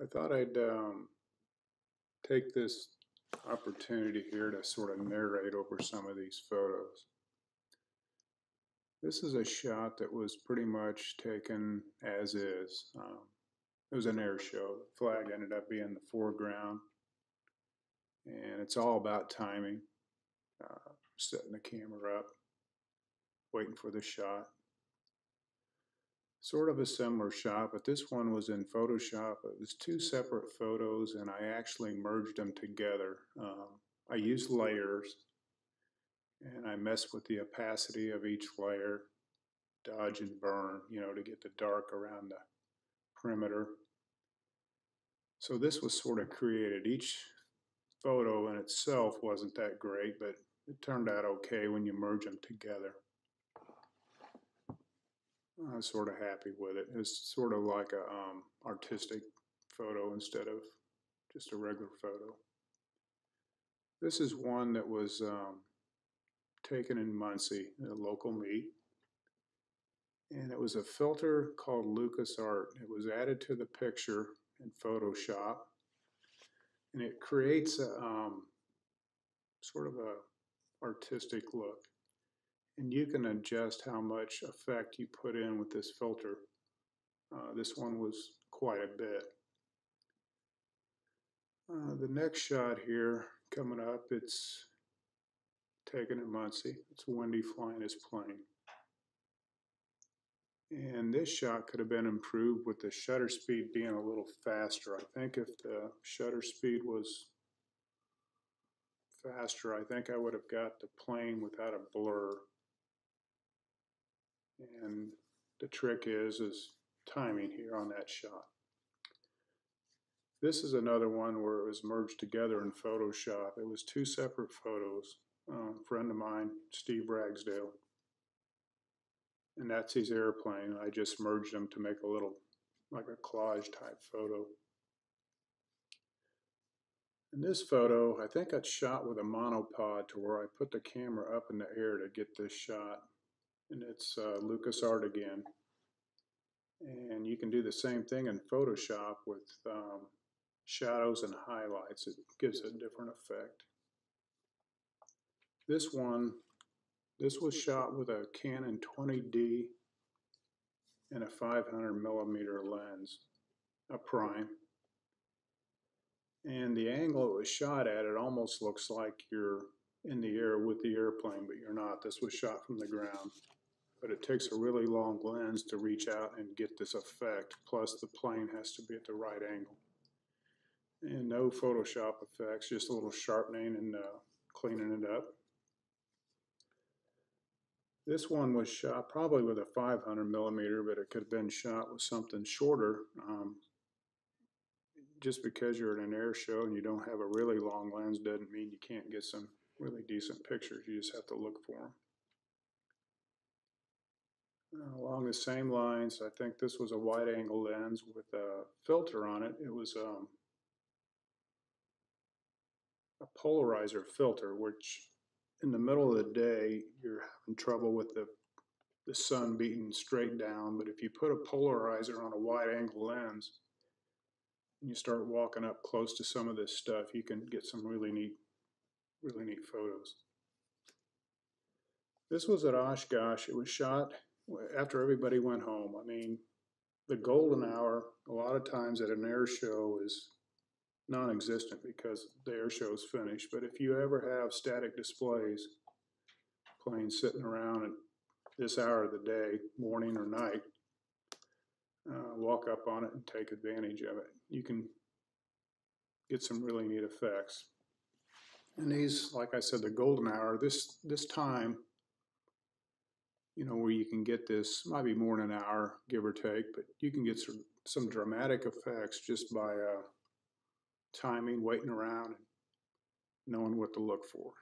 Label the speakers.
Speaker 1: I thought I'd um, take this opportunity here to sort of narrate over some of these photos. This is a shot that was pretty much taken as is. Um, it was an air show. The flag ended up being the foreground. And it's all about timing. Uh, setting the camera up, waiting for the shot. Sort of a similar shot, but this one was in Photoshop. It was two separate photos and I actually merged them together. Um, I used layers and I messed with the opacity of each layer, dodge and burn, you know, to get the dark around the perimeter. So this was sort of created. Each photo in itself wasn't that great, but it turned out okay when you merge them together. I was sort of happy with it. It's sort of like a um, artistic photo instead of just a regular photo. This is one that was um, taken in Muncie, a local meet. And it was a filter called LucisArt. It was added to the picture in Photoshop. And it creates a um, sort of a artistic look. And you can adjust how much effect you put in with this filter. Uh, this one was quite a bit. Uh, the next shot here coming up, it's taken in Muncie. It's Wendy flying his plane. And this shot could have been improved with the shutter speed being a little faster. I think if the shutter speed was faster, I think I would have got the plane without a blur. And the trick is, is timing here on that shot. This is another one where it was merged together in Photoshop. It was two separate photos. A friend of mine, Steve Ragsdale, and that's his airplane. I just merged them to make a little, like a collage type photo. In this photo, I think I shot with a monopod to where I put the camera up in the air to get this shot. And it's uh, LucisArt again. And you can do the same thing in Photoshop with um, shadows and highlights. It gives a different effect. This one, this was shot with a Canon 20D and a 500 millimeter lens, a prime. And the angle it was shot at, it almost looks like you're in the air with the airplane, but you're not. This was shot from the ground. But it takes a really long lens to reach out and get this effect. Plus the plane has to be at the right angle. And no Photoshop effects, just a little sharpening and uh, cleaning it up. This one was shot probably with a 500 millimeter, but it could have been shot with something shorter. Um, just because you're at an air show and you don't have a really long lens doesn't mean you can't get some really decent pictures. You just have to look for them. Along the same lines, I think this was a wide angle lens with a filter on it. It was um, a polarizer filter, which in the middle of the day, you're having trouble with the, the sun beating straight down. But if you put a polarizer on a wide angle lens, and you start walking up close to some of this stuff, you can get some really neat, really neat photos. This was at Oshkosh. It was shot after everybody went home. I mean, the golden hour, a lot of times at an air show is non-existent because the air show is finished. But if you ever have static displays, planes sitting around at this hour of the day, morning or night, uh, walk up on it and take advantage of it. You can get some really neat effects. And these, like I said, the golden hour, this, this time, you know, where you can get this, might be more than an hour, give or take, but you can get some, some dramatic effects just by uh, timing, waiting around, and knowing what to look for.